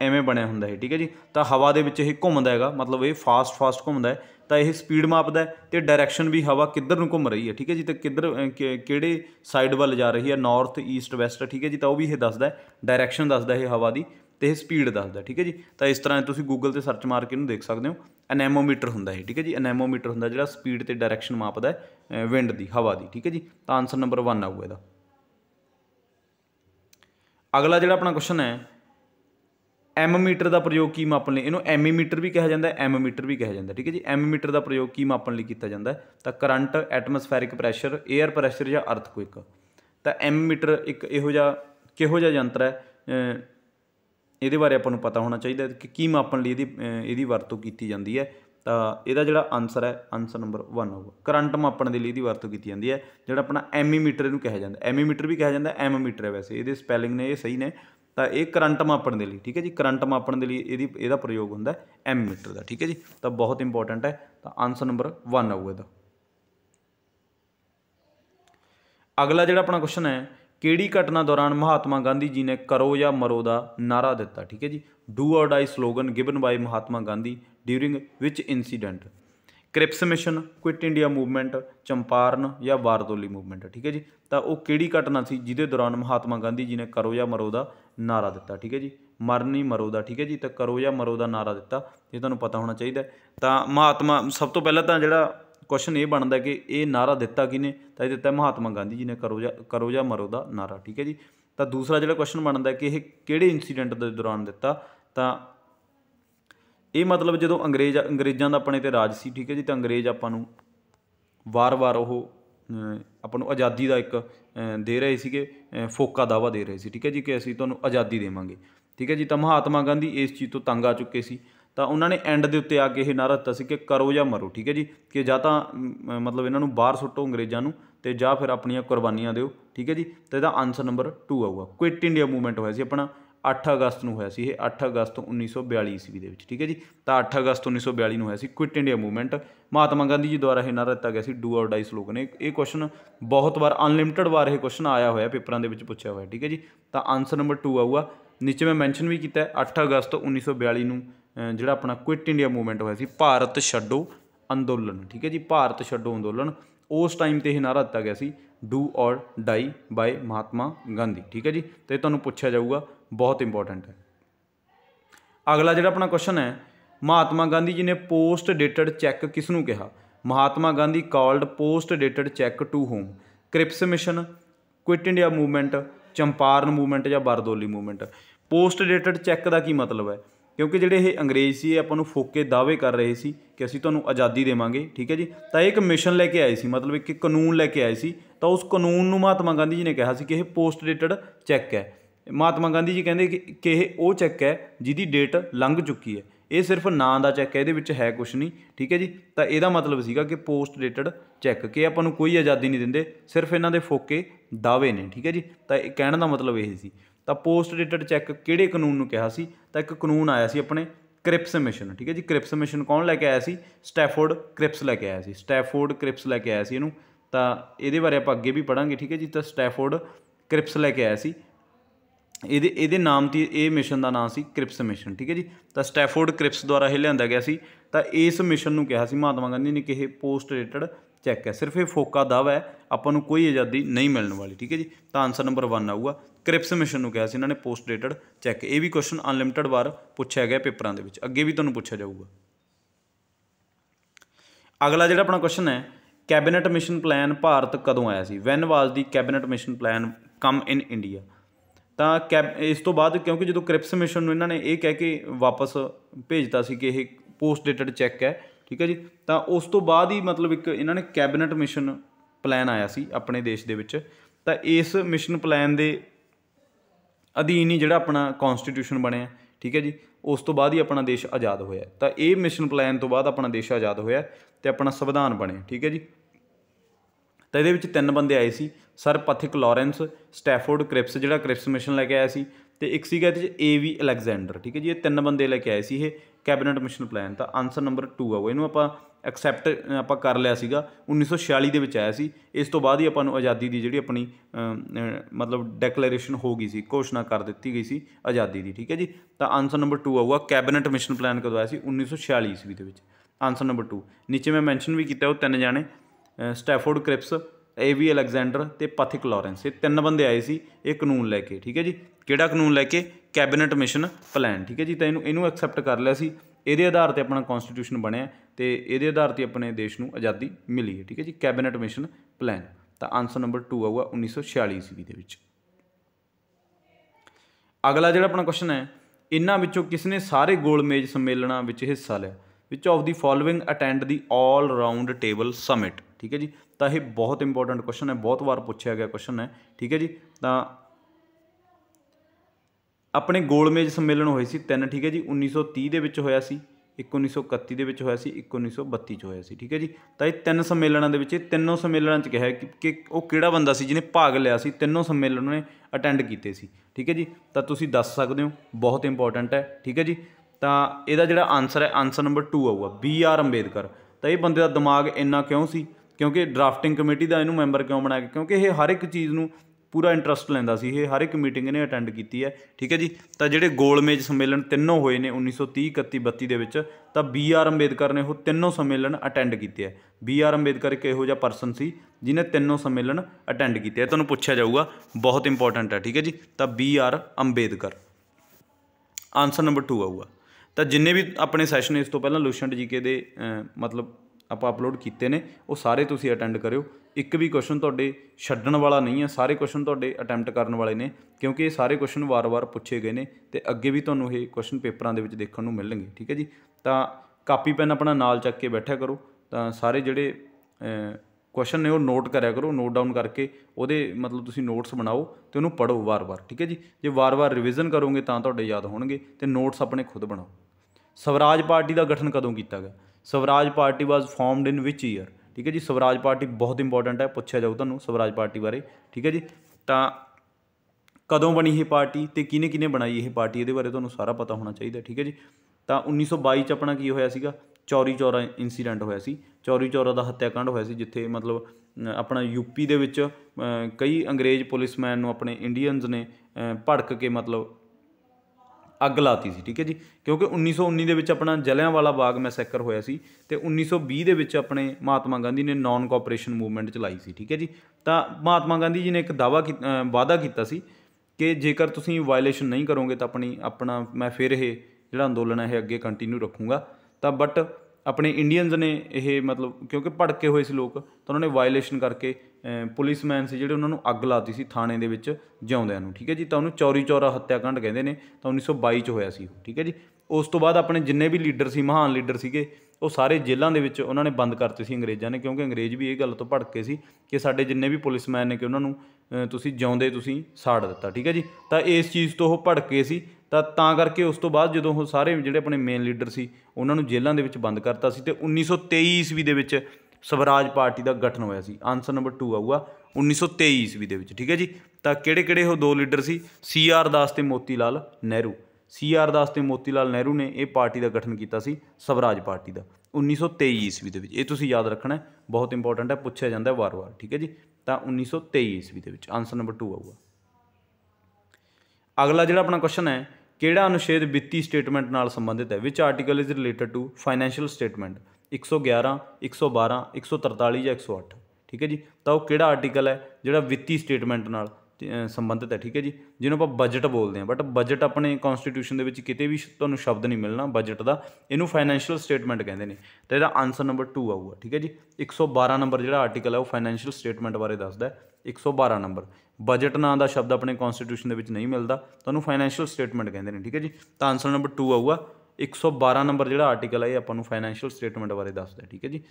ਐਵੇਂ ਬਣਿਆ ਹੁੰਦਾ ਹੈ ਠੀਕ ਹੈ ਜੀ? ਤਾਂ ਹਵਾ ਦੇ ਵਿੱਚ ਇਹ ਘੁੰਮਦਾ ਹੈਗਾ, ਮਤਲਬ ਇਹ ਫਾਸਟ ਫਾਸਟ ਘੁੰਮਦਾ ਹੈ, ਤਾਂ ਇਹ ਸਪੀਡ ਮਾਪਦਾ ਹੈ ਤੇ ਡਾਇਰੈਕਸ਼ਨ ਵੀ ਹਵਾ ਕਿੱਧਰ ਨੂੰ ਘੁੰਮ ਰਹੀ ਹੈ, ਠੀਕ ਹੈ ਜੀ? ਤੇ ਕਿੱਧਰ ਕਿਹੜੇ ਸਾਈਡ ਵੱਲ ਜਾ ਰਹੀ ਹੈ? ਨਾਰਥ ਈਸਟ ਵੈਸਟ ਠੀਕ ਹੈ ਜੀ? ਤਾਂ ਉਹ ਵੀ ਇਹ ਦੱਸਦਾ ਹੈ ਡਾਇਰੈਕਸ਼ਨ ਦੱਸਦਾ ਇਹ ਹਵਾ ਦੀ ਤੇ ਇਹ ਸਪੀਡ ਦੱਸਦਾ, ਠੀਕ ਹੈ ਜੀ? ਤਾਂ ਇਸ ਤਰ੍ਹਾਂ ਤੁਸੀਂ ਗੂਗਲ ਤੇ ਸਰਚ ਮਾਰ ਕੇ ਇਹਨੂੰ ਦੇਖ ਸਕਦੇ ਹੋ ਐਨੈਮੋਮੀਟਰ ਹੁੰਦਾ ਹੈ ਠੀਕ ਹੈ ਜੀ? ਐਨੈਮੋਮੀਟਰ ਹੁੰਦਾ ਜਿਹੜਾ ਸਪੀਡ ਤੇ ਡਾਇਰੈਕਸ਼ਨ ਮਾਪਦਾ ਹੈ ਵਿੰਡ ਦੀ, ਹਵਾ ਦੀ, ਠੀਕ ਹੈ ਜੀ? ਤਾਂ ਆਨਸਰ ਨੰਬਰ 1 ਆਊਗਾ ਇਹਦਾ। ਅਗਲਾ ਜਿਹੜਾ ਆਪਣਾ ਕੁਐਸਚਨ ਹੈ ਐਮ ਮੀਟਰ ਦਾ ਪ੍ਰਯੋਗ ਕੀ ਮਾਪਣ ਲਈ? ਇਹਨੂੰ ਐਮੀ ਵੀ ਕਿਹਾ ਜਾਂਦਾ ਹੈ ਐਮ ਮੀਟਰ ਵੀ ਕਿਹਾ ਜਾਂਦਾ, ਠੀਕ ਹੈ ਜੀ? ਐਮ ਮੀਟਰ ਦਾ ਪ੍ਰਯੋਗ ਕੀ ਮਾਪਣ ਲਈ ਕੀਤਾ ਜਾਂਦਾ? ਹੈ ਤਾਂ current, atmospheric pressure air pressure ਜਾਂ ਅਰਥਕੁਇਕ ਤਾਂ ਐਮ ਮੀਟਰ ਇੱਕ ਇਹੋ ਜਿਹਾ, ਕਿਹੋ ਜਿਹਾ ਯੰਤਰ ਹੈ? ਇਹਦੇ ਬਾਰੇ ਆਪਾਂ ਨੂੰ ਪਤਾ ਹੋਣਾ ਚਾਹੀਦਾ ਕਿ ਕੀ ਮਾਪਣ ਲਈ ਇਹਦੀ ਇਹਦੀ ਵਰਤੋਂ ਕੀਤੀ ਜਾਂਦੀ ਹੈ। ਤਾਂ ਇਹਦਾ ਜਿਹੜਾ ਆਨਸਰ ਹੈ ਆਨਸਰ ਨੰਬਰ 1 ਹੋਊਗਾ। ਕਰੰਟ ਮਾਪਣ ਦੇ ਲਈ ਇਹਦੀ ਵਰਤੋਂ ਕੀਤੀ ਜਾਂਦੀ ਹੈ, ਜਿਹੜਾ ਆਪਣਾ ਐਮੀਮੀਟਰ ਇਹਨੂੰ ਕਿਹਾ ਜਾਂਦਾ। ਐਮੀਮੀਟਰ ਵੀ ਕਿਹਾ ਜਾਂਦਾ ਐਮ ਮੀਟਰ ਹੈ ਵੈਸੇ। ਇਹਦੇ ਸਪੈਲਿੰਗ ਨੇ, ਇਹ ਸਹੀ ਨੇ। ਤਾਂ ਇਹ ਕਰੰਟ ਮਾਪਣ ਦੇ ਲਈ, ਠੀਕ ਹੈ ਜੀ? ਕਰੰਟ ਮਾਪਣ ਦੇ ਲਈ ਇਹਦੀ, ਇਹਦਾ ਪ੍ਰਯੋਗ ਹੁੰਦਾ ਐਮ ਮੀਟਰ ਦਾ, ਠੀਕ ਹੈ ਜੀ? ਤਾਂ ਬਹੁਤ ਇੰਪੋਰਟੈਂਟ ਹੈ, ਤਾਂ ਆਨਸਰ ਨੰਬਰ 1 ਆਊਗਾ ਇਹਦਾ। ਅਗਲਾ ਜਿਹੜਾ ਆਪਣਾ ਕੁਐਸਚਨ ਹੈ, ਕਿਹੜੀ ਘਟਨਾ ਦੌਰਾਨ ਮਹਾਤਮਾ ਗਾਂਧੀ ਜੀ ਨੇ ਕਰੋ ਜਾਂ ਮਰੋ ਦਾ ਨਾਰਾ ਦਿੱਤਾ, ਠੀਕ ਹੈ ਜੀ? Do or die slogan given by Mahatma Gandhi during which incident Cripps mission quit India movement Champaran ਜਾਂ ਵਾਰਦੋਲੀ ਮੂਵਮੈਂਟ ਠੀਕ ਹੈ ਜੀ? ਤਾਂ ਉਹ ਕਿਹੜੀ ਘਟਨਾ ਸੀ ਜਿਹਦੇ ਦੌਰਾਨ ਮਹਾਤਮਾ ਗਾਂਧੀ ਜੀ ਨੇ ਕਰੋ ਜਾਂ ਮਰੋ ਦਾ ਨਾਰਾ ਦਿੱਤਾ, ਠੀਕ ਹੈ ਜੀ? ਮਰਨੀ ਮਰੋ ਦਾ, ਠੀਕ ਹੈ ਜੀ? ਤਾਂ ਕਰੋ ਜਾਂ ਮਰੋ ਦਾ ਨਾਰਾ ਦਿੱਤਾ, ਇਹ ਤੁਹਾਨੂੰ ਪਤਾ ਹੋਣਾ ਚਾਹੀਦਾ ਤਾਂ ਮਹਾਤਮਾ, ਸਭ ਤੋਂ ਪਹਿਲਾਂ ਤਾਂ ਜਿਹੜਾ ਕੁਐਸਚਨ ਇਹ ਬਣਦਾ ਕਿ ਇਹ ਨਾਰਾ ਦਿੱਤਾ ਕਿਨੇ ਤਾਂ ਇਹ ਦਿੱਤਾ ਮਹਾਤਮਾ ਗਾਂਧੀ ਜੀ ਨੇ ਕਰੋ ਜਾਂ ਕਰੋ ਜਾਂ ਮਰੋ ਦਾ ਨਾਰਾ, ਠੀਕ ਹੈ ਜੀ? ਤਾਂ ਦੂਸਰਾ ਜਿਹੜਾ ਕੁਐਸਚਨ ਬਣਦਾ ਕਿ ਇਹ ਕਿਹੜੇ ਇਨਸੀਡੈਂਟ ਦੇ ਦੌਰਾਨ ਦਿੱਤਾ? ਤਾਂ ਇਹ ਮਤਲਬ ਜਦੋਂ ਅੰਗਰੇਜ਼, ਅੰਗਰੇਜ਼ਾਂ ਦਾ ਆਪਣੇ ਤੇ ਰਾਜ ਸੀ, ਠੀਕ ਹੈ ਜੀ? ਤਾਂ ਅੰਗਰੇਜ਼ ਆਪਾਂ ਨੂੰ ਵਾਰ-ਵਾਰ ਉਹ ਆਪਾਂ ਨੂੰ ਆਜ਼ਾਦੀ ਦਾ ਇੱਕ ਦੇ ਰਹੇ ਸੀਗੇ ਫੋਕਾ ਦਾਵਾ ਦੇ ਰਹੇ ਸੀ, ਠੀਕ ਹੈ ਜੀ, ਕਿ ਅਸੀਂ ਤੁਹਾਨੂੰ ਆਜ਼ਾਦੀ ਦੇਵਾਂਗੇ। ਠੀਕ ਹੈ ਜੀ, ਤਾਂ ਮਹਾਤਮਾ ਗਾਂਧੀ ਇਸ ਚੀਜ਼ ਤੋਂ ਤੰਗ ਆ ਚੁੱਕੇ ਸੀ। ਤਾਂ ਉਹਨਾਂ ਨੇ ਐਂਡ ਦੇ ਉੱਤੇ ਆ ਕੇ ਇਹ ਨਾਰਾ ਦਿੱਤਾ ਸੀ ਕਿ ਕਰੋ ਜਾਂ ਮਰੋ, ਠੀਕ ਹੈ ਜੀ, ਕਿ ਜਾਂ ਤਾਂ ਮਤਲਬ ਇਹਨਾਂ ਨੂੰ ਬਾਹਰ ਸੁੱਟੋ ਅੰਗਰੇਜ਼ਾਂ ਨੂੰ ਤੇ ਜਾਂ ਫਿਰ ਆਪਣੀਆਂ ਕੁਰਬਾਨੀਆਂ ਦਿਓ, ਠੀਕ ਹੈ ਜੀ, ਤੇ ਇਹਦਾ ਆਨਸਰ ਨੰਬਰ 2 ਆਊਗਾ। ਕੁਇਟ ਇੰਡੀਆ ਮੂਵਮੈਂਟ ਹੋਇਆ ਸੀ ਆਪਣਾ। 8 ਅਗਸਤ ਨੂੰ ਹੋਇਆ ਸੀ ਇਹ 8 ਅਗਸਤ 1942 ਈਸਵੀ ਦੇ ਵਿੱਚ, ਠੀਕ ਹੈ ਜੀ? ਤਾਂ 8 ਅਗਸਤ 1942 ਨੂੰ ਹੋਇਆ ਸੀ quit India movement Mahatma Gandhi ji ਦੁਆਰਾ ਇਹ ਨਾਰਾ ਦਿੱਤਾ ਗਿਆ ਸੀ ਡੂ অর ਡਾਈ ਸਲੋਗਨ ਇਹ ਕੁਐਸਚਨ ਬਹੁਤ ਵਾਰ ਅਨਲਿਮਿਟਿਡ ਵਾਰ ਇਹ ਕੁਐਸਚਨ ਆਇਆ ਹੋਇਆ, ਪੇਪਰਾਂ ਦੇ ਵਿੱਚ ਪੁੱਛਿਆ ਹੋਇਆ, ਠੀਕ ਹੈ ਜੀ? ਤਾਂ ਆਨਸਰ ਨੰਬਰ 2 ਆਊਗਾ। ਨੀਚੇ ਮੈਂ ਮੈਂਸ਼ਨ ਵੀ ਕੀਤਾ ਹੈ 8 ਅਗਸਤ 1942 ਨੂੰ ਜਿਹੜਾ ਆਪਣਾ ਕੁਇਟ ਇੰਡੀਆ ਮੂਵਮੈਂਟ ਹੋਇਆ ਸੀ, ਭਾਰਤ ਛੱਡੋ ਅੰਦੋਲਨ, ਠੀਕ ਹੈ ਜੀ? ਭਾਰਤ ਛੱਡੋ ਅੰਦੋਲਨ। ਉਸ ਟਾਈਮ ਤੇ ਇਹ ਨਾਰਾ ਦਿੱਤਾ ਗਿਆ ਸੀ do or die by Mahatma Gandhi, ਠੀਕ ਹੈ ਜੀ? ਤੇ ਤੁਹਾਨੂੰ ਪੁੱਛਿਆ ਜਾਊਗਾ ਬਹੁਤ ਇੰਪੋਰਟੈਂਟ ਹੈ। ਅਗਲਾ ਜਿਹੜਾ ਆਪਣਾ ਕੁਐਸਚਨ ਹੈ, ਮਹਾਤਮਾ ਗਾਂਧੀ ਜੀ ਨੇ ਪੋਸਟ ਡੇਟਡ ਚੈੱਕ ਕਿਸ ਨੂੰ ਕਿਹਾ? Mahatma Gandhi called post dated cheque to home Cripps mission quit India movement Champaran movement ਜਾਂ Bardoli movement post dated cheque ਦਾ ਕੀ ਮਤਲਬ ਹੈ? ਕਿਉਂਕਿ ਜਿਹੜੇ ਇਹ ਅੰਗਰੇਜ਼ ਸੀ, ਇਹ ਆਪਾਂ ਨੂੰ ਫੋਕੇ ਦਾਅਵੇ ਕਰ ਰਹੇ ਸੀ ਕਿ ਅਸੀਂ ਤੁਹਾਨੂੰ ਆਜ਼ਾਦੀ ਦੇਵਾਂਗੇ, ਠੀਕ ਹੈ ਜੀ? ਤਾਂ ਇਹ ਇੱਕ ਮਿਸ਼ਨ ਲੈ ਕੇ ਆਏ ਸੀ, ਮਤਲਬ ਇੱਕ ਕਾਨੂੰਨ ਲੈ ਕੇ ਆਏ ਸੀ। ਤਾਂ ਉਸ ਕਾਨੂੰਨ ਨੂੰ ਮਹਾਤਮਾ ਗਾਂਧੀ ਜੀ ਨੇ ਕਿਹਾ ਸੀ ਕਿ ਇਹ ਪੋਸਟ ਡੇਟਡ ਚੈੱਕ ਹੈ। ਮਹਾਤਮਾ ਗਾਂਧੀ ਜੀ ਕਹਿੰਦੇ ਕਿ ਕਿ ਇਹ ਉਹ ਚੈੱਕ ਹੈ ਜਿਹਦੀ ਡੇਟ ਲੰਘ ਚੁੱਕੀ ਹੈ। ਇਹ ਸਿਰਫ ਨਾਂ ਦਾ ਚੈੱਕ ਹੈ, ਇਹਦੇ ਵਿੱਚ ਹੈ ਕੁਝ ਨਹੀਂ, ਠੀਕ ਹੈ ਜੀ? ਤਾਂ ਇਹਦਾ ਮਤਲਬ ਸੀਗਾ ਕਿ ਪੋਸਟ ਡੇਟਡ ਚੈੱਕ, ਕਿ ਆਪਾਂ ਨੂੰ ਕੋਈ ਆਜ਼ਾਦੀ ਨਹੀਂ ਦਿੰਦੇ, ਸਿਰਫ ਇਹਨਾਂ ਦੇ ਫੋਕੇ ਦਾਅਵੇ ਨੇ, ਠੀਕ ਹੈ ਜੀ? ਤਾਂ ਇਹ ਕਹਿਣ ਦਾ ਮਤਲਬ ਇਹ ਸੀ। ਤਾਂ ਪੋਸਟ ਡੇਟਡ ਚੈੱਕ ਕਿਹੜੇ ਕਾਨੂੰਨ ਨੂੰ ਕਿਹਾ ਸੀ? ਤਾਂ ਇੱਕ ਕਾਨੂੰਨ ਆਇਆ ਸੀ ਆਪਣੇ ਕ੍ਰਿਪਸ ਮਿਸ਼ਨ, ਠੀਕ ਹੈ ਜੀ? ਕ੍ਰਿਪਸ ਮਿਸ਼ਨ ਕੌਣ ਲੈ ਕੇ ਆਇਆ ਸੀ? ਸਟੈਫੋਰਡ ਕ੍ਰਿਪਸ ਲੈ ਕੇ ਆਇਆ ਸੀ, ਸਟੈਫੋਰਡ ਕ੍ਰਿਪਸ ਲੈ ਕੇ ਆਇਆ ਸੀ ਇਹਨੂੰ। ਤਾਂ ਇਹਦੇ ਬਾਰੇ ਆਪਾਂ ਅੱਗੇ ਵੀ ਪੜਾਂਗੇ ਠੀਕ ਹੈ ਜੀ? ਤਾਂ ਸਟੈਫੋਰਡ ਕ੍ਰਿਪਸ ਲੈ ਕੇ ਆਇਆ ਸੀ। ਇਹਦੇ ਇਹਦੇ ਨਾਮ ਤੇ ਇਹ ਮਿਸ਼ਨ ਦਾ ਨਾਮ ਸੀ ਕ੍ਰਿਪਸ ਮਿਸ਼ਨ, ਠੀਕ ਹੈ ਜੀ? ਤਾਂ ਸਟੈਫੋਰਡ ਕ੍ਰਿਪਸ ਦੁਆਰਾ ਇਹ ਲਿਆਂਦਾ ਗਿਆ ਸੀ। ਤਾਂ ਇਸ ਮਿਸ਼ਨ ਨੂੰ ਕਿਹਾ ਸੀ ਮਹਾਤਮਾ ਗਾਂਧੀ ਨੇ ਕਿ ਇਹ ਪੋਸਟ ਡੇਟਡ ਚੈੱਕ ਹੈ। ਸਿਰਫ ਇਹ ਫੋਕਾ ਦਾਵਾ ਹੈ, ਆਪਾਂ ਨੂੰ ਕੋਈ ਆਜ਼ਾਦੀ ਨਹੀਂ ਮਿਲਣ ਵਾਲੀ, ਠੀਕ ਹੈ ਜੀ? ਤਾਂ ਆਨਸਰ ਨੰਬਰ 1 ਆਊਗਾ। ਕ੍ਰਿਪਸ ਮਿਸ਼ਨ ਨੂੰ ਕਿਹਾ ਸੀ ਇਹਨਾਂ ਨੇ ਪੋਸਟ ਡੇਟਡ ਚੈੱਕ। ਇਹ ਵੀ ਕੁਐਸਚਨ ਅਨਲਿਮਿਟਿਡ ਵਾਰ ਪੁੱਛਿਆ ਗਿਆ ਪੇਪਰਾਂ ਦੇ ਵਿੱਚ। ਅੱਗੇ ਵੀ ਤੁਹਾਨੂੰ ਪੁੱਛਿਆ ਜਾਊਗਾ। ਅਗਲਾ ਜਿਹੜਾ ਆਪਣਾ ਕੁਐਸਚਨ ਹੈ, ਕੈਬਨਿਟ ਮਿਸ਼ਨ ਪਲਾਨ ਭਾਰਤ ਕਦੋਂ ਆਇਆ ਸੀ? When was the cabinet mission plan come in India? ਤਾਂ ਕੈਬ, ਇਸ ਤੋਂ ਬਾਅਦ ਕਿਉਂਕਿ ਜਦੋਂ ਕ੍ਰਿਪਸ ਮਿਸ਼ਨ ਨੂੰ ਇਹਨਾਂ ਨੇ ਇਹ ਕਹਿ ਕੇ ਵਾਪਸ ਭੇਜਤਾ ਸੀ ਕਿ ਇਹ ਪੋਸਟ ਡੇਟਡ ਚੈੱਕ ਹੈ, ਠੀਕ ਹੈ ਜੀ? ਤਾਂ ਉਸ ਤੋਂ ਬਾਅਦ ਹੀ ਮਤਲਬ ਇੱਕ ਇਹਨਾਂ ਨੇ ਕੈਬਨਿਟ ਮਿਸ਼ਨ ਪਲਾਨ ਆਇਆ ਸੀ ਆਪਣੇ ਦੇਸ਼ ਦੇ ਵਿੱਚ। ਤਾਂ ਇਸ ਮਿਸ਼ਨ ਪਲਾਨ ਦੇ ਅਧੀਨ ਹੀ ਜਿਹੜਾ ਆਪਣਾ ਕਨਸਟੀਟਿਊਸ਼ਨ ਬਣਿਆ, ਠੀਕ ਹੈ ਜੀ? ਉਸ ਤੋਂ ਬਾਅਦ ਹੀ ਆਪਣਾ ਦੇਸ਼ ਆਜ਼ਾਦ ਹੋਇਆ। ਤਾਂ ਇਹ ਮਿਸ਼ਨ ਪਲਾਨ ਤੋਂ ਬਾਅਦ ਆਪਣਾ ਦੇਸ਼ ਆਜ਼ਾਦ ਹੋਇਆ ਤੇ ਆਪਣਾ ਸੰਵਿਧਾਨ ਬਣਿਆ, ਠੀਕ ਹੈ ਜੀ? ਤਾਂ ਇਹਦੇ ਵਿੱਚ ਤਿੰਨ ਬੰਦੇ ਆਏ ਸੀ, sir Pethick Lawrence, Stafford Cripps, ਜਿਹੜਾ ਕ੍ਰਿਪਸ ਮਿਸ਼ਨ ਲੈ ਕੇ ਆਇਆ ਸੀ, ਤੇ ਇੱਕ ਸੀਗਾ ਇਹਦੇ ਵਿੱਚ ਏ ਵੀ ਅਲੈਗਜ਼ੈਂਡਰ, ਠੀਕ ਹੈ ਜੀ, ਇਹ ਤਿੰਨ ਬੰਦੇ ਲੈ ਕੇ ਆਏ ਸੀ ਇਹ ਕੈਬਨਿਟ ਮਿਸ਼ਨ ਪਲਾਨ, ਤਾਂ ਆਨਸਰ ਨੰਬਰ 2 ਆਊਗਾ ਇਹਨੂੰ ਆਪਾਂ ਐਕਸੈਪਟ ਆਪਾਂ ਕਰ ਲਿਆ ਸੀਗਾ 1946 ਦੇ ਵਿੱਚ ਆਇਆ ਸੀ, ਇਸ ਤੋਂ ਬਾਅਦ ਹੀ ਆਪਾਂ ਨੂੰ ਆਜ਼ਾਦੀ ਦੀ ਜਿਹੜੀ ਆਪਣੀ ਮਤਲਬ ਡੈਕਲੇਰੇਸ਼ਨ ਹੋ ਗਈ ਸੀ, ਘੋਸ਼ਣਾ ਕਰ ਦਿੱਤੀ ਗਈ ਸੀ ਆਜ਼ਾਦੀ ਦੀ, ਠੀਕ ਹੈ ਜੀ, ਤਾਂ ਆਨਸਰ ਨੰਬਰ 2 ਆਊਗਾ, ਕੈਬਨਿਟ ਮਿਸ਼ਨ ਪਲਾਨ ਕਦੋਂ ਆਇਆ ਸੀ 1946 ਈਸਵੀ ਦੇ ਵਿੱਚ ਆਨਸਰ ਨੰਬਰ 2 ਨੀਚੇ ਮੈਂ ਮੈਂਸ਼ਨ ਵੀ ਕੀਤਾ ਉਹ ਤਿੰਨ ਜਾਣੇ ਸਟੈਫੋਰਡ ਕ੍ਰਿਪਸ, ਏ ਵੀ ਅਲੈਗਜ਼ੈਂਡਰ ਤੇ ਪਥਿਕ ਲਾਰੈਂਸ। ਇਹ ਤਿੰਨ ਬੰਦੇ ਆਏ ਸੀ, ਇਹ ਕਾਨੂੰਨ ਲੈ ਕੇ, ਠੀਕ ਹੈ ਜੀ? ਕਿਹੜਾ ਕਾਨੂੰਨ ਲੈ ਕੇ? ਕੈਬਨਿਟ ਮਿਸ਼ਨ ਪਲਾਨ, ਠੀਕ ਹੈ ਜੀ? ਤਾਂ ਇਹਨੂੰ ਇਹਨੂੰ ਐਕਸੈਪਟ ਕਰ ਲਿਆ ਸੀ। ਇਹਦੇ ਆਧਾਰ ਤੇ ਆਪਣਾ ਕਨਸਟੀਟਿਊਸ਼ਨ ਬਣਿਆ ਤੇ ਇਹਦੇ ਆਧਾਰ ਤੇ ਆਪਣੇ ਦੇਸ਼ ਨੂੰ ਆਜ਼ਾਦੀ ਮਿਲੀ ਹੈ, ਠੀਕ ਹੈ ਜੀ? Cabinet mission plan. ਤਾਂ ਆਨਸਰ ਨੰਬਰ 2 ਆਊਗਾ 1946 ਈਸਵੀ ਦੇ ਵਿੱਚ। ਅਗਲਾ ਜਿਹੜਾ ਆਪਣਾ ਕੁਐਸਚਨ ਹੈ, ਇਹਨਾਂ ਵਿੱਚੋਂ ਕਿਸ ਨੇ ਸਾਰੇ ਗੋਲਮੇਜ ਸੰਮੇਲਨਾਂ ਵਿੱਚ ਹਿੱਸਾ ਲਿਆ? Which of the following attend the all round table summit ਠੀਕ ਹੈ ਜੀ? ਤਾਂ ਇਹ ਬਹੁਤ ਇੰਪੋਰਟੈਂਟ ਕੁਐਸਚਨ ਹੈ, ਬਹੁਤ ਵਾਰ ਪੁੱਛਿਆ ਗਿਆ ਕੁਐਸਚਨ ਹੈ, ਠੀਕ ਹੈ ਜੀ? ਤਾਂ ਆਪਣੇ ਗੋਲਮੇਜ ਸੰਮੇਲਨ ਹੋਏ ਸੀ ਤਿੰਨ, ਠੀਕ ਹੈ ਜੀ? 1930 ਦੇ ਵਿੱਚ ਹੋਇਆ ਸੀ, ਇੱਕ 1931 ਦੇ ਵਿੱਚ ਹੋਇਆ ਸੀ, ਇੱਕ 1932 ਚ ਹੋਇਆ ਸੀ, ਠੀਕ ਹੈ ਜੀ? ਤਾਂ ਇਹ ਤਿੰਨ ਸੰਮੇਲਨਾਂ ਦੇ ਵਿੱਚ, ਇਹ ਤਿੰਨੋਂ ਸੰਮੇਲਨਾਂ ਚ ਕਿਹਾ ਕਿ ਕਿ ਉਹ ਕਿਹੜਾ ਬੰਦਾ ਸੀ ਜਿਹਨੇ ਭਾਗ ਲਿਆ ਸੀ, ਤਿੰਨੋਂ ਸੰਮੇਲਨ ਨੇ ਅਟੈਂਡ ਕੀਤੇ ਸੀ, ਠੀਕ ਹੈ ਜੀ? ਤਾਂ ਤੁਸੀਂ ਦੱਸ ਸਕਦੇ ਹੋ, ਬਹੁਤ ਇੰਪੋਰਟੈਂਟ ਹੈ, ਠੀਕ ਹੈ ਜੀ? ਤਾਂ ਇਹਦਾ ਜਿਹੜਾ ਆਨਸਰ ਹੈ ਆਨਸਰ ਨੰਬਰ 2 ਆਊਗਾ ਬੀ ਆਰ ਅੰਬੇਦਕਰ। ਤਾਂ ਇਹ ਬੰਦੇ ਦਾ ਦਿਮਾਗ ਇੰਨਾ ਕਿਉਂ ਸੀ? ਕਿਉਂਕਿ ਡਰਾਫਟਿੰਗ ਕਮੇਟੀ ਦਾ ਇਹਨੂੰ ਮੈਂਬਰ ਕਿਉਂ ਬਣਾਇਆ? ਗਿਆ ਕਿਉਂਕਿ ਇਹ ਹਰ ਇੱਕ ਚੀਜ਼ ਨੂੰ ਪੂਰਾ ਇੰਟਰਸਟ ਲੈਂਦਾ ਸੀ। ਇਹ ਹਰ ਇੱਕ ਮੀਟਿੰਗ ਇਹਨੇ ਅਟੈਂਡ ਕੀਤੀ ਹੈ। ਠੀਕ ਹੈ ਜੀ? ਤਾਂ ਜਿਹੜੇ ਗੋਲਮੇਜ ਸੰਮੇਲਨ ਤਿੰਨੋਂ ਹੋਏ ਨੇ 1930 31 32 ਦੇ ਵਿੱਚ, ਤਾਂ ਬੀ ਆਰ ਅੰਬੇਦਕਰ ਨੇ ਉਹ ਤਿੰਨੋਂ ਸੰਮੇਲਨ ਅਟੈਂਡ ਕੀਤੇ ਹੈ। ਬੀ ਆਰ ਅੰਬੇਦਕਰ ਇੱਕ ਇਹੋ ਜਿਹਾ ਪਰਸਨ ਸੀ ਜਿਨੇ ਤਿੰਨੋਂ ਸੰਮੇਲਨ ਅਟੈਂਡ ਕੀਤੇ ਹੈ। ਤੁਹਾਨੂੰ ਪੁੱਛਿਆ ਜਾਊਗਾ, ਬਹੁਤ ਇੰਪੋਰਟੈਂਟ ਹੈ। ਠੀਕ ਹੈ ਜੀ? ਤਾਂ B R Ambedkar. Answer number 2 ਆਊਗਾ। ਤਾਂ ਜਿੰਨੇ ਵੀ ਆਪਣੇ ਸੈਸ਼ਨ ਇਸ ਤੋਂ ਪਹਿਲਾਂ ਲੂਸ਼ੈਂਟ ਜੀਕੇ ਦੇ ਮਤਲਬ ਆਪਾਂ ਅਪਲੋਡ ਕੀਤੇ ਨੇ, ਉਹ ਸਾਰੇ ਤੁਸੀਂ ਅਟੈਂਡ ਕਰਿਓ। ਇੱਕ ਵੀ ਕੁਐਸਚਨ ਤੁਹਾਡੇ ਛੱਡਣ ਵਾਲਾ ਨਹੀਂ ਹੈ, ਸਾਰੇ ਕੁਐਸਚਨ ਤੁਹਾਡੇ ਅਟੈਂਪਟ ਕਰਨ ਵਾਲੇ ਨੇ, ਕਿਉਂਕਿ ਇਹ ਸਾਰੇ ਕੁਐਸਚਨ ਵਾਰ-ਵਾਰ ਪੁੱਛੇ ਗਏ ਨੇ ਤੇ ਅੱਗੇ ਵੀ ਤੁਹਾਨੂੰ ਇਹ ਕੁਐਸਚਨ ਪੇਪਰਾਂ ਦੇ ਵਿੱਚ ਦੇਖਣ ਨੂੰ ਮਿਲਣਗੇ, ਠੀਕ ਹੈ ਜੀ? ਤਾਂ ਕਾਪੀ ਪੈਨ ਆਪਣਾ ਨਾਲ ਚੱਕ ਕੇ ਬੈਠਿਆ ਕਰੋ, ਤਾਂ ਸਾਰੇ ਜਿਹੜੇ ਕੁਐਸਚਨ ਨੇ ਉਹ ਨੋਟ ਕਰਿਆ ਕਰੋ ਨੋਟ ਡਾਊਨ ਕਰਕੇ ਉਹਦੇ ਮਤਲਬ ਤੁਸੀਂ ਨੋਟਸ ਬਣਾਓ ਤੇ ਉਹਨੂੰ ਪੜੋ ਵਾਰ-ਵਾਰ, ਠੀਕ ਹੈ ਜੀ? ਜੇ ਵਾਰ-ਵਾਰ ਰਿਵੀਜ਼ਨ ਕਰੋਗੇ ਤਾਂ ਤੁਹਾਡੇ ਯਾਦ ਹੋਣਗੇ ਤੇ ਨੋਟਸ ਆਪਣੇ ਖੁਦ ਬਣਾਓ। ਸਵਰਾਜ ਪਾਰਟੀ ਦਾ ਗਠਨ ਕਦੋਂ ਕੀਤਾ ਗਿਆ? Swaraj party was formed in which year ਠੀਕ ਹੈ ਜੀ, ਸਵਰਾਜ ਪਾਰਟੀ ਬਹੁਤ ਇੰਪੋਰਟੈਂਟ ਹੈ, ਪੁੱਛਿਆ ਜਾਊ ਤੁਹਾਨੂੰ ਸਵਰਾਜ ਪਾਰਟੀ ਬਾਰੇ। ਠੀਕ ਹੈ ਜੀ, ਤਾਂ ਕਦੋਂ ਬਣੀ ਇਹ ਪਾਰਟੀ ਤੇ ਕਿਹਨੇ ਕਿਹਨੇ ਬਣਾਈ ਇਹ ਪਾਰਟੀ, ਇਹਦੇ ਬਾਰੇ ਤੁਹਾਨੂੰ ਸਾਰਾ ਪਤਾ ਹੋਣਾ ਚਾਹੀਦਾ, ਠੀਕ ਹੈ ਜੀ। ਤਾਂ 1922 ਚ ਆਪਣਾ ਕੀ ਹੋਇਆ ਸੀਗਾ? ਚੌਰੀ ਚੌਰਾ ਇਨਸੀਡੈਂਟ ਹੋਇਆ ਸੀ। ਚੌਰੀ ਚੌਰਾ ਦਾ ਹੱਤਿਆਕਾਂਡ ਹੋਇਆ ਸੀ, ਜਿੱਥੇ ਮਤਲਬ ਆਪਣਾ ਯੂਪੀ ਦੇ ਵਿੱਚ ਕਈ ਅੰਗਰੇਜ਼ ਪੁਲਿਸਮੈਨ ਨੂੰ ਆਪਣੇ ਇੰਡੀਅਨਸ ਨੇ ਭੜਕ ਕੇ ਮਤਲਬ ਅੱਗ ਲਾਤੀ ਸੀ, ਠੀਕ ਹੈ ਜੀ? ਕਿਉਂਕਿ 1919 ਦੇ ਵਿੱਚ ਆਪਣਾ ਜਲਿਆਂਵਾਲਾ ਬਾਗ ਮੈਸੈਕਰ ਹੋਇਆ ਸੀ ਤੇ 1920 ਦੇ ਵਿੱਚ ਆਪਣੇ ਮਹਾਤਮਾ ਗਾਂਧੀ ਨੇ ਨਾਨ ਕੋਆਪਰੇਸ਼ਨ ਮੂਵਮੈਂਟ ਚਲਾਈ ਸੀ, ਠੀਕ ਹੈ ਜੀ? ਤਾਂ ਮਹਾਤਮਾ ਗਾਂਧੀ ਜੀ ਨੇ ਇੱਕ ਦਾਵਾ ਵਾਅਦਾ ਕੀਤਾ ਸੀ ਕਿ ਜੇਕਰ ਤੁਸੀਂ ਵਾਇਲੇਸ਼ਨ ਨਹੀਂ ਕਰੋਗੇ ਤਾਂ ਆਪਣੀ, ਆਪਣਾ ਮੈਂ ਫਿਰ ਇਹ ਜਿਹੜਾ ਅੰਦੋਲਨ ਹੈ, ਇਹ ਅੱਗੇ ਕੰਟੀਨਿਊ ਰੱਖੂੰਗਾ। ਤਾਂ ਬਟ ਆਪਣੇ ਇੰਡੀਅਨਸ ਨੇ ਇਹ ਮਤਲਬ ਕਿਉਂਕਿ ਭੜਕੇ ਹੋਏ ਸੀ ਲੋਕ, ਤਾਂ ਉਹਨਾਂ ਨੇ ਵਾਇਲੇਸ਼ਨ ਕਰਕੇ ਪੁਲਿਸਮੈਨ ਸੀ ਜਿਹੜੇ ਉਹਨਾਂ ਨੂੰ ਅੱਗ ਲਾਤੀ ਸੀ ਥਾਣੇ ਦੇ ਵਿੱਚ ਜਿਉਂਦਿਆਂ ਨੂੰ, ਠੀਕ ਹੈ ਜੀ? ਤਾਂ ਉਹਨੂੰ ਚੌਰੀ ਚੌਰਾ ਹੱਤਿਆਕਾਂਡ ਕਹਿੰਦੇ ਨੇ, ਤਾਂ 1922 ਚ ਹੋਇਆ ਸੀ ਠੀਕ ਹੈ ਜੀ? ਉਸ ਤੋਂ ਬਾਅਦ ਆਪਣੇ ਜਿੰਨੇ ਵੀ ਲੀਡਰ ਸੀ, ਮਹਾਨ ਲੀਡਰ ਸੀਗੇ, ਉਹ ਸਾਰੇ ਜੇਲ੍ਹਾਂ ਦੇ ਵਿੱਚ ਉਹਨਾਂ ਨੇ ਬੰਦ ਕਰਤੇ ਸੀ ਅੰਗਰੇਜ਼ਾਂ ਨੇ, ਕਿਉਂਕਿ ਅੰਗਰੇਜ਼ ਵੀ ਇਹ ਗੱਲ ਤੋਂ ਭੜਕੇ ਸੀ ਕਿ ਸਾਡੇ ਜਿੰਨੇ ਵੀ ਪੁਲਿਸਮੈਨ ਨੇ ਕਿ ਉਹਨਾਂ ਨੂੰ ਤੁਸੀਂ ਜਿਉਂਦੇ ਤੁਸੀਂ ਸਾੜ ਦਿੱਤਾ, ਠੀਕ ਹੈ ਜੀ? ਤਾਂ ਇਸ ਚੀਜ਼ ਤੋਂ ਉਹ ਭੜਕੇ ਸੀ ਤਾਂ ਤਾਂ ਕਰਕੇ ਉਸ ਤੋਂ ਬਾਅਦ ਜਦੋਂ ਉਹ ਸਾਰੇ ਜਿਹੜੇ ਆਪਣੇ ਮੇਨ ਲੀਡਰ ਸੀ, ਉਹਨਾਂ ਨੂੰ ਜੇਲ੍ਹਾਂ ਦੇ ਵਿੱਚ ਬੰਦ ਕਰਤਾ ਸੀ ਤੇ 1923 ਈਸਵੀ ਦੇ ਵਿੱਚ ਸਵਰਾਜ ਪਾਰਟੀ ਦਾ ਗਠਨ ਹੋਇਆ ਸੀ। ਆਨਸਰ ਨੰਬਰ 2 ਆਊਗਾ 1923 ਈਸਵੀ ਦੇ ਵਿੱਚ, ਠੀਕ ਹੈ ਜੀ? ਤਾਂ ਕਿਹੜੇ ਕਿਹੜੇ ਉਹ ਦੋ ਲੀਡਰ ਸੀ? ਸੀ ਆਰ ਦਾਸ ਤੇ ਮੋਤੀ ਲਾਲ ਨਹਿਰੂ। ਸੀ ਆਰ ਦਾਸ ਤੇ ਮੋਤੀ ਲਾਲ ਨਹਿਰੂ ਨੇ ਇਹ ਪਾਰਟੀ ਦਾ ਗਠਨ ਕੀਤਾ ਸੀ, ਸਵਰਾਜ ਪਾਰਟੀ ਦਾ। 1923 ਈਸਵੀ ਦੇ ਵਿੱਚ, ਇਹ ਤੁਸੀਂ ਯਾਦ ਰੱਖਣਾ ਬਹੁਤ ਇੰਪੋਰਟੈਂਟ ਹੈ, ਪੁੱਛਿਆ ਜਾਂਦਾ ਵਾਰ-ਵਾਰ, ਠੀਕ ਹੈ ਜੀ? ਤਾਂ 1923 ਈਸਵੀ ਦੇ ਵਿੱਚ ਆਨਸਰ ਨੰਬਰ 2 ਆਊਗਾ। ਅਗਲਾ ਜਿਹੜਾ ਆਪਣਾ ਕੁਐਸਚਨ ਹੈ ਕਿਹੜਾ ਅਨੁਛੇਦ ਵਿੱਤੀ ਸਟੇਟਮੈਂਟ ਨਾਲ ਸੰਬੰਧਿਤ ਹੈ? Which article is related to financial statement 111 112 143 ਜਾਂ 108 ਠੀਕ ਹੈ ਜੀ? ਤਾਂ ਉਹ ਕਿਹੜਾ ਆਰਟੀਕਲ ਹੈ ਜਿਹੜਾ ਵਿੱਤੀ ਸਟੇਟਮੈਂਟ ਨਾਲ ਸੰਬੰਧਿਤ ਹੈ, ਠੀਕ ਹੈ ਜੀ, ਜਿਹਨੂੰ ਆਪਾਂ ਬਜਟ ਬੋਲਦੇ ਹਾਂ। ਬਟ ਬਜਟ ਆਪਣੇ ਕਨਸਟੀਟਿਊਸ਼ਨ ਦੇ ਵਿੱਚ ਕਿਤੇ ਵੀ ਤੁਹਾਨੂੰ ਸ਼ਬਦ ਨਹੀਂ ਮਿਲਣਾ ਬਜਟ ਦਾ, ਇਹਨੂੰ ਫਾਈਨੈਂਸ਼ੀਅਲ ਸਟੇਟਮੈਂਟ ਕਹਿੰਦੇ ਨੇ। ਤਾਂ ਇਹਦਾ ਆਨਸਰ ਨੰਬਰ 2 ਆਊਗਾ, ਠੀਕ ਹੈ ਜੀ। 112 ਨੰਬਰ ਜਿਹੜਾ ਆਰਟੀਕਲ ਹੈ, ਉਹ ਫਾਈਨੈਂਸ਼ੀਅਲ ਸਟੇਟਮੈਂਟ ਬਾਰੇ ਦੱਸਦਾ ਹੈ। 112 ਨੰਬਰ ਬਜਟ ਨਾਂ ਦਾ ਸ਼ਬਦ ਆਪਣੇ ਕਨਸਟੀਟਿਊਸ਼ਨ ਦੇ ਵਿੱਚ ਨਹੀਂ ਮਿਲਦਾ, ਤੁਹਾਨੂੰ ਫਾਈਨੈਂਸ਼ੀਅਲ ਸਟੇਟਮੈਂਟ ਕਹਿੰਦੇ ਨੇ, ਠੀਕ ਹੈ ਜੀ। ਤਾਂ ਆਨਸਰ ਨੰਬਰ 2 ਆਊਗਾ। 112 ਨੰਬਰ ਜਿਹੜਾ ਆਰਟੀਕਲ ਹੈ, ਇਹ ਆਪਾਂ ਨੂੰ ਫਾਈਨੈਂਸ਼ੀਅਲ ਸਟੇਟਮੈਂਟ ਬਾਰੇ ਦੱਸਦਾ ਠੀਕ ਹੈ ਜੀ।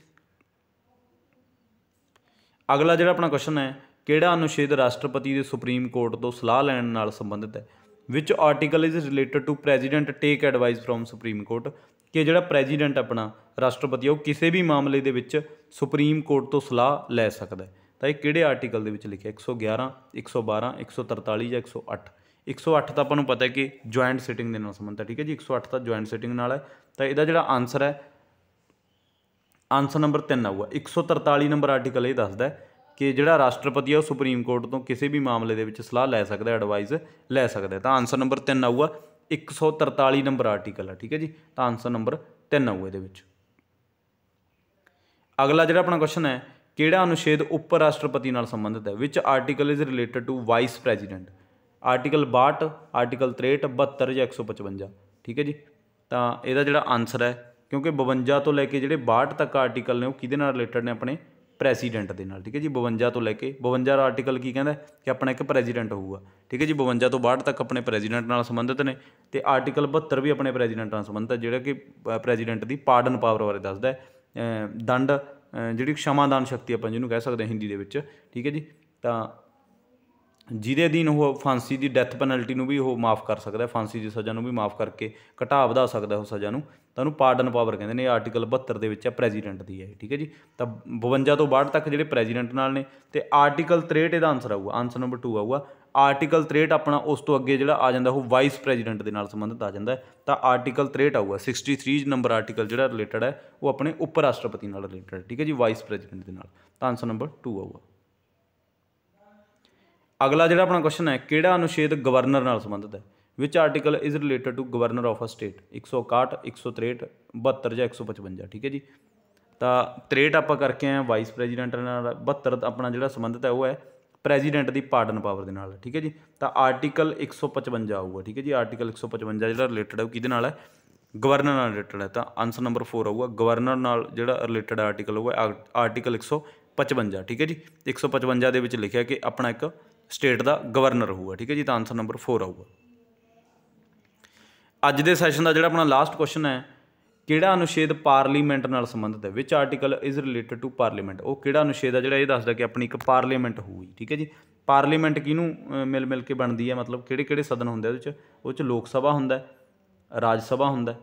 ਅਗਲਾ ਜਿਹੜਾ ਆਪਣਾ ਕੁਐਸਚਨ ਹੈ ਕਿਹੜਾ ਅਨੁਛੇਦ ਰਾਸ਼ਟਰਪਤੀ ਦੇ ਸੁਪਰੀਮ ਕੋਰਟ ਤੋਂ ਸਲਾਹ ਲੈਣ ਨਾਲ ਸੰਬੰਧਿਤ ਹੈ? Which article is related to president take advice from supreme court ਕਿ ਜਿਹੜਾ ਪ੍ਰੈਜ਼ੀਡੈਂਟ ਆਪਣਾ ਰਾਸ਼ਟਰਪਤੀ ਉਹ ਕਿਸੇ ਵੀ ਮਾਮਲੇ ਦੇ ਵਿੱਚ ਸੁਪਰੀਮ ਕੋਰਟ ਤੋਂ ਸਲਾਹ ਲੈ ਸਕਦਾ ਹੈ। ਤਾਂ ਇਹ ਕਿਹੜੇ ਆਰਟੀਕਲ ਦੇ ਵਿੱਚ ਲਿਖਿਆ? 111 112 143 ਜਾਂ 108 108 ਤਾਂ ਆਪਾਂ ਨੂੰ ਪਤਾ ਹੈ ਕਿ ਜੁਆਇੰਟ ਸਿਟਿੰਗ ਦੇ ਨਾਲ ਸੰਬੰਧਿਤ ਹੈ, ਠੀਕ ਹੈ ਜੀ? 108 ਤਾਂ ਜੁਆਇੰਟ ਸਿਟਿੰਗ ਨਾਲ ਹੈ। ਤਾਂ ਇਹਦਾ ਜਿਹੜਾ ਆਨਸਰ ਹੈ ਆਨਸਰ ਨੰਬਰ 3 ਆਊਗਾ। 143 ਨੰਬਰ ਆਰਟੀਕਲ ਇਹ ਦੱਸਦਾ ਹੈ ਕਿ ਜਿਹੜਾ ਰਾਸ਼ਟਰਪਤੀ ਆ ਉਹ ਸੁਪਰੀਮ ਕੋਰਟ ਤੋਂ ਕਿਸੇ ਵੀ ਮਾਮਲੇ ਦੇ ਵਿੱਚ ਸਲਾਹ ਲੈ ਸਕਦਾ ਹੈ ਐਡਵਾਈਸ ਲੈ ਸਕਦਾ। ਤਾਂ ਆਨਸਰ ਨੰਬਰ 3 ਆਊਗਾ। 143 ਨੰਬਰ ਆਰਟੀਕਲ ਆ, ਠੀਕ ਹੈ ਜੀ? ਤਾਂ ਆਨਸਰ ਨੰਬਰ 3 ਆਊਗਾ ਇਹਦੇ ਵਿੱਚ। ਅਗਲਾ ਜਿਹੜਾ ਆਪਣਾ ਕੁਐਸਚਨ ਹੈ, ਕਿਹੜਾ ਅਨੁਛੇਦ ਉਪ ਰਾਸ਼ਟਰਪਤੀ ਨਾਲ ਸੰਬੰਧਿਤ ਹੈ? Which article is related to vice president article 62 article 63 72 ਜਾਂ 155 ਠੀਕ ਹੈ ਜੀ? ਤਾਂ ਇਹਦਾ ਜਿਹੜਾ ਆਨਸਰ ਹੈ, ਕਿਉਂਕਿ 52 ਤੋਂ ਲੈ ਕੇ ਜਿਹੜੇ 62 ਤੱਕ ਆਰਟੀਕਲ ਨੇ, ਉਹ ਕਿਹਦੇ ਨਾਲ ਰਿਲੇਟਡ ਨੇ ਆਪਣੇ? ਪ੍ਰੈਜ਼ੀਡੈਂਟ ਦੇ ਨਾਲ, ਠੀਕ ਹੈ ਜੀ? 52 ਤੋਂ ਲੈ ਕੇ 52 ਦਾ ਆਰਟੀਕਲ ਕੀ ਕਹਿੰਦਾ ਕਿ ਆਪਣਾ ਇੱਕ ਪ੍ਰੈਜ਼ੀਡੈਂਟ ਹੋਊਗਾ, ਠੀਕ ਹੈ ਜੀ? 52 ਤੋਂ 62 ਤੱਕ ਆਪਣੇ ਪ੍ਰੈਜ਼ੀਡੈਂਟ ਨਾਲ ਸੰਬੰਧਿਤ ਨੇ ਤੇ ਆਰਟੀਕਲ 72 ਵੀ ਆਪਣੇ ਪ੍ਰੈਜ਼ੀਡੈਂਟ ਨਾਲ ਸੰਬੰਧਿਤ ਹੈ, ਜਿਹੜਾ ਕਿ ਪ੍ਰੈਜ਼ੀਡੈਂਟ ਦੀ ਪਾਰਡਨ ਪਾਵਰ ਬਾਰੇ ਦੱਸਦਾ ਹੈ। ਦੰਡ ਜਿਹੜੀ ਖਸ਼ਮਾਦਾਨ ਸ਼ਕਤੀ ਆਪਾਂ ਜਿਹਨੂੰ ਕਹਿ ਸਕਦੇ ਹਾਂ ਹਿੰਦੀ ਦੇ ਵਿੱਚ, ਠੀਕ ਹੈ ਜੀ? ਤਾਂ ਜਿਹਦੇ ਅਧੀਨ ਉਹ ਫਾਂਸੀ ਦੀ ਡੈਥ ਪੈਨਲਟੀ ਨੂੰ ਵੀ ਉਹ ਮਾਫ ਕਰ ਸਕਦਾ ਫਾਂਸੀ ਦੀ ਸਜ਼ਾ ਨੂੰ ਵੀ ਮਾਫ ਕਰਕੇ ਘਟਾ ਵਧਾ ਸਕਦਾ ਉਹ ਸਜ਼ਾ ਨੂੰ। ਤਾਂ ਉਹਨੂੰ ਪਾਰਡਨ ਪਾਵਰ ਕਹਿੰਦੇ ਨੇ ਆਰਟੀਕਲ 72 ਦੇ ਵਿੱਚ ਹੈ ਪ੍ਰੈਜ਼ੀਡੈਂਟ ਦੀ ਹੈ ਠੀਕ ਹੈ ਜੀ। ਤਾਂ 52 ਤੋਂ 62 ਤੱਕ ਜਿਹੜੇ ਪ੍ਰੈਜ਼ੀਡੈਂਟ ਨਾਲ ਨੇ, ਤੇ ਆਰਟੀਕਲ 63 ਇਹਦਾ ਆਨਸਰ ਆਊਗਾ ਆਨਸਰ ਨੰਬਰ 2 ਆਊਗਾ। ਆਰਟੀਕਲ 63 ਆਪਣਾ ਉਸ ਤੋਂ ਅੱਗੇ ਜਿਹੜਾ ਆ ਜਾਂਦਾ, ਉਹ ਵਾਈਸ ਪ੍ਰੈਜ਼ੀਡੈਂਟ ਦੇ ਨਾਲ ਸੰਬੰਧਿਤ ਆ ਜਾਂਦਾ ਤਾਂ ਆਰਟੀਕਲ 63 ਆਊਗਾ 63 ਨੰਬਰ ਆਰਟੀਕਲ ਜਿਹੜਾ ਰਿਲੇਟਡ ਹੈ, ਉਹ ਆਪਣੇ ਉਪ ਰਾਸ਼ਟਰਪਤੀ ਨਾਲ ਰਿਲੇਟਡ ਹੈ, ਠੀਕ ਹੈ ਜੀ ਵਾਈਸ ਪ੍ਰੈਜ਼ੀਡੈਂਟ ਦੇ ਨਾਲ। ਤਾਂ ਆਨਸਰ ਨੰਬਰ 2 ਆਊਗਾ। ਅਗਲਾ ਜਿਹੜਾ ਆਪਣਾ ਕੁਐਸਚਨ ਹੈ, ਕਿਹੜਾ ਅਨੁਛੇਦ ਗਵਰਨਰ ਨਾਲ ਸੰਬੰਧਿਤ ਹੈ? Which article is related to governor of a state 161 163 72 ਜਾਂ 155 ਠੀਕ ਹੈ ਜੀ? ਤਾਂ 63 ਆਪਾਂ ਕਰਕੇ ਆਏ ਵਾਈਸ ਪ੍ਰੈਜ਼ੀਡੈਂਟ ਨਾਲ 72 ਆਪਣਾ ਜਿਹੜਾ ਸੰਬੰਧਿਤ ਹੈ, ਉਹ ਹੈ ਪ੍ਰੈਜ਼ੀਡੈਂਟ ਦੀ ਪਾਰਡਨ ਪਾਵਰ ਦੇ ਨਾਲ, ਠੀਕ ਹੈ ਜੀ? ਤਾਂ ਆਰਟੀਕਲ 155 ਆਊਗਾ, ਠੀਕ ਹੈ ਜੀ? ਆਰਟੀਕਲ 155 ਜਿਹੜਾ ਰਿਲੇਟਡ ਹੈ, ਉਹ ਕਿਹਦੇ ਨਾਲ ਹੈ? ਗਵਰਨਰ ਨਾਲ ਰਿਲੇਟਡ ਹੈ। ਤਾਂ ਆਨਸਰ ਨੰਬਰ 4 ਆਊਗਾ ਗਵਰਨਰ ਨਾਲ ਜਿਹੜਾ ਰਿਲੇਟਡ ਆਰਟੀਕਲ ਹੋਊਗਾ ਆਰਟੀਕਲ 155 ਠੀਕ ਹੈ ਜੀ? 155 ਦੇ ਵਿੱਚ ਲਿਖਿਆ ਕਿ ਆਪਣਾ ਇੱਕ ਸਟੇਟ ਦਾ ਗਵਰਨਰ ਹੋਊਗਾ, ਠੀਕ ਹੈ ਜੀ? ਤਾਂ ਆਨਸਰ ਨੰਬਰ 4 ਆਊਗਾ। ਅੱਜ ਦੇ ਸੈਸ਼ਨ ਦਾ ਜਿਹੜਾ ਆਪਣਾ ਲਾਸਟ ਕੁਐਸਚਨ ਹੈ, ਕਿਹੜਾ ਅਨੁਛੇਦ ਪਾਰਲੀਮੈਂਟ ਨਾਲ ਸੰਬੰਧਿਤ ਹੈ? Which article is related to parliament ਉਹ ਕਿਹੜਾ ਅਨੁਛੇਦ ਹੈ ਜਿਹੜਾ ਇਹ ਦੱਸਦਾ ਕਿ ਆਪਣੀ ਇੱਕ ਪਾਰਲੀਮੈਂਟ ਹੋਊਗੀ, ਠੀਕ ਹੈ ਜੀ? ਪਾਰਲੀਮੈਂਟ ਕਿਹਨੂੰ ਮਿਲ ਮਿਲ ਕੇ ਬਣਦੀ ਹੈ? ਮਤਲਬ ਕਿਹੜੇ ਕਿਹੜੇ ਸਦਨ ਹੁੰਦੇ ਉਹਦੇ ਵਿੱਚ ਉਹ ਚ ਲੋਕ ਸਭਾ ਹੁੰਦਾ ਰਾਜ ਸਭਾ ਹੁੰਦਾ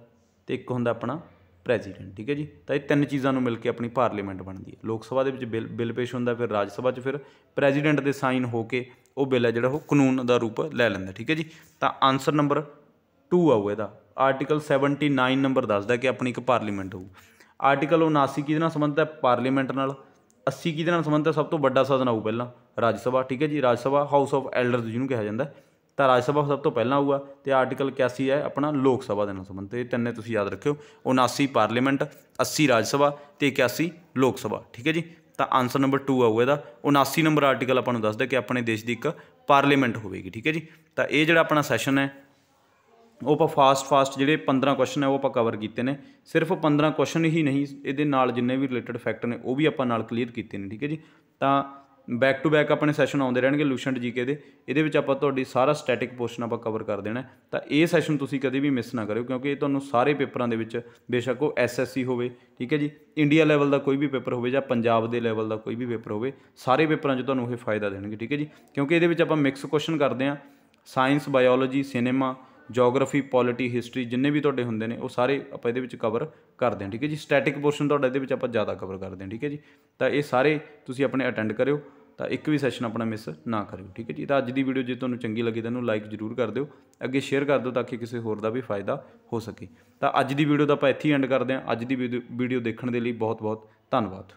ਤੇ ਇੱਕ ਹੁੰਦਾ ਆਪਣਾ ਪ੍ਰੈਜ਼ੀਡੈਂਟ, ਠੀਕ ਹੈ ਜੀ? ਤਾਂ ਇਹ ਤਿੰਨ ਚੀਜ਼ਾਂ ਨੂੰ ਮਿਲ ਕੇ ਆਪਣੀ ਪਾਰਲੀਮੈਂਟ ਬਣਦੀ ਹੈ। ਲੋਕ ਸਭਾ ਦੇ ਵਿੱਚ ਬਿੱਲ ਬਿੱਲ ਪੇਸ਼ ਹੁੰਦਾ, ਫਿਰ ਰਾਜ ਸਭਾ 'ਚ ਫਿਰ ਪ੍ਰੈਜ਼ੀਡੈਂਟ ਦੇ ਸਾਈਨ ਹੋ ਕੇ ਉਹ ਬਿੱਲ ਹੈ ਜਿਹੜਾ ਉਹ ਕਾਨੂੰਨ ਦਾ ਰੂਪ ਲੈ ਲੈਂਦਾ, ਠੀਕ ਹੈ ਜੀ? ਤਾਂ ਆਨਸਰ ਨੰਬਰ 2 ਆਊ ਇਹਦਾ। ਆਰਟੀਕਲ 79 ਨੰਬਰ ਦੱਸਦਾ ਕਿ ਆਪਣੀ ਇੱਕ ਪਾਰਲੀਮੈਂਟ ਹੋਊ। ਆਰਟੀਕਲ 79 ਕਿਹਦੇ ਨਾਲ ਸੰਬੰਧਿਤ ਹੈ? ਪਾਰਲੀਮੈਂਟ ਨਾਲ। 80 ਕਿਹਦੇ ਨਾਲ ਸੰਬੰਧਿਤ ਹੈ? ਸਭ ਤੋਂ ਵੱਡਾ ਸਦਨ ਆਊ ਪਹਿਲਾਂ ਰਾਜ ਸਭਾ, ਠੀਕ ਹੈ ਜੀ? Rajya Sabha, house of elders ਜਿਹਨੂੰ ਕਿਹਾ ਜਾਂਦਾ ਤਾਂ ਰਾਜ ਸਭਾ ਸਭ ਤੋਂ ਪਹਿਲਾਂ ਆਊਗਾ ਤੇ ਆਰਟੀਕਲ 81 ਹੈ ਆਪਣਾ ਲੋਕ ਸਭਾ ਦੇ ਨਾਲ ਸੰਬੰਧਿਤ ਇਹ ਤਿੰਨੇ ਤੁਸੀਂ ਯਾਦ ਰੱਖਿਓ। 79 ਪਾਰਲੀਮੈਂਟ 80 ਰਾਜ ਸਭਾ ਤੇ 81 ਲੋਕ ਸਭਾ। ਠੀਕ ਹੈ ਜੀ? ਤਾਂ ਆਨਸਰ ਨੰਬਰ 2 ਆਊਗਾ ਇਹਦਾ। 79 ਨੰਬਰ ਆਰਟੀਕਲ ਆਪਾਂ ਨੂੰ ਦੱਸਦਾ ਕਿ ਆਪਣੇ ਦੇਸ਼ ਦੀ ਇੱਕ ਪਾਰਲੀਮੈਂਟ ਹੋਵੇਗੀ। ਠੀਕ ਹੈ ਜੀ? ਤਾਂ ਇਹ ਜਿਹੜਾ ਆਪਣਾ ਸੈਸ਼ਨ ਹੈ, ਉਹ ਆਪਾਂ ਫਾਸਟ ਫਾਸਟ ਜਿਹੜੇ 15 ਕੁਐਸਚਨ ਹੈ, ਉਹ ਆਪਾਂ ਕਵਰ ਕੀਤੇ ਨੇ। ਸਿਰਫ 15 ਕੁਐਸਚਨ ਹੀ ਨਹੀਂ, ਇਹਦੇ ਨਾਲ ਜਿੰਨੇ ਵੀ ਰਿਲੇਟਡ ਫੈਕਟ ਨੇ, ਉਹ ਵੀ ਆਪਾਂ ਨਾਲ ਕਲੀਅਰ ਕੀਤੇ ਨੇ। ਠੀਕ ਹੈ ਜੀ? ਤਾਂ ਬੈਕ ਟੂ ਬੈਕ ਆਪਣੇ ਸੈਸ਼ਨ ਆਉਂਦੇ ਰਹਿਣਗੇ ਲੂਸ਼ੈਂਟ ਜੀਕੇ ਦੇ, ਇਹਦੇ ਵਿੱਚ ਆਪਾਂ ਤੁਹਾਡੀ ਸਾਰਾ ਸਟੈਟਿਕ ਪੋਰਸ਼ਨ ਆਪਾਂ ਕਵਰ ਕਰ ਦੇਣਾ ਤਾਂ ਇਹ ਸੈਸ਼ਨ ਤੁਸੀਂ ਕਦੇ ਵੀ ਮਿਸ ਨਾ ਕਰਿਓ, ਕਿਉਂਕਿ ਇਹ ਤੁਹਾਨੂੰ ਸਾਰੇ ਪੇਪਰਾਂ ਦੇ ਵਿੱਚ ਬੇਸ਼ੱਕ ਉਹ ਐਸਐਸਸੀ ਹੋਵੇ, ਠੀਕ ਹੈ ਜੀ? ਇੰਡੀਆ ਲੈਵਲ ਦਾ ਕੋਈ ਵੀ ਪੇਪਰ ਹੋਵੇ ਜਾਂ ਪੰਜਾਬ ਦੇ ਲੈਵਲ ਦਾ ਕੋਈ ਵੀ ਪੇਪਰ ਹੋਵੇ, ਸਾਰੇ ਪੇਪਰਾਂ 'ਚ ਤੁਹਾਨੂੰ ਇਹ ਫਾਇਦਾ ਦੇਣਗੇ, ਠੀਕ ਹੈ ਜੀ? ਕਿਉਂਕਿ ਇਹਦੇ ਵਿੱਚ ਆਪਾਂ ਮਿਕਸ ਕੁਐਸਚਨ ਕਰਦੇ ਹਾਂ। Science biology cinema geography polity history ਜਿੰਨੇ ਵੀ ਤੁਹਾਡੇ ਹੁੰਦੇ ਨੇ, ਉਹ ਸਾਰੇ ਆਪਾਂ ਇਹਦੇ ਵਿੱਚ ਕਵਰ ਕਰਦੇ ਹਾਂ, ਠੀਕ ਹੈ ਜੀ? ਸਟੈਟਿਕ ਪੋਰਸ਼ਨ ਤੁਹਾਡਾ ਇਹਦੇ ਵਿੱਚ ਆਪਾਂ ਜ਼ਿਆਦਾ ਕਵਰ ਕਰਦੇ ਹਾਂ, ਠੀਕ ਹੈ ਜੀ? ਤਾਂ ਇਹ ਸਾਰੇ ਤੁਸੀਂ ਆਪਣੇ ਅਟੈਂਡ ਕਰਿਓ, ਤਾਂ ਇੱਕ ਵੀ ਸੈਸ਼ਨ ਆਪਣਾ ਮਿਸ ਨਾ ਕਰਿਓ, ਠੀਕ ਹੈ ਜੀ? ਤਾਂ ਅੱਜ ਦੀ ਵੀਡੀਓ ਜੇ ਤੁਹਾਨੂੰ ਚੰਗੀ ਲੱਗੀ ਤਾਂ ਇਹਨੂੰ ਲਾਈਕ ਜ਼ਰੂਰ ਕਰ ਦਿਓ, ਅੱਗੇ ਸ਼ੇਅਰ ਕਰ ਦਿਓ ਤਾਂ ਕਿ ਕਿਸੇ ਹੋਰ ਦਾ ਵੀ ਫਾਇਦਾ ਹੋ ਸਕੇ। ਤਾਂ ਅੱਜ ਦੀ ਵੀਡੀਓ ਦਾ ਆਪਾਂ ਇੱਥੇ ਹੀ ਐਂਡ ਕਰਦੇ ਹਾਂ। ਅੱਜ ਦੀ ਵੀਡੀਓ ਦੇਖਣ ਦੇ ਲਈ ਬਹੁਤ ਬਹੁਤ ਧੰਨਵਾਦ।